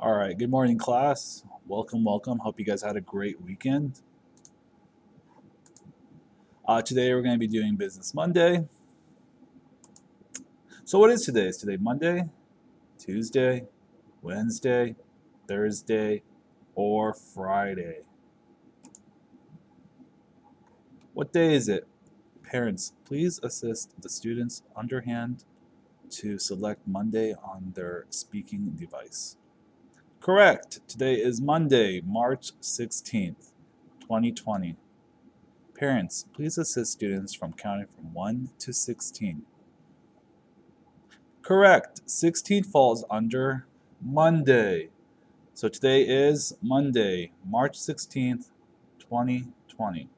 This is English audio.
All right, good morning, class. Welcome, welcome. Hope you guys had a great weekend. Uh, today we're going to be doing Business Monday. So what is today? Is today Monday, Tuesday, Wednesday, Thursday, or Friday? What day is it? Parents, please assist the students underhand to select Monday on their speaking device. Correct. Today is Monday, March 16th, 2020. Parents, please assist students from counting from 1 to 16. Correct. 16 falls under Monday. So today is Monday, March 16th, 2020.